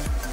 Yeah.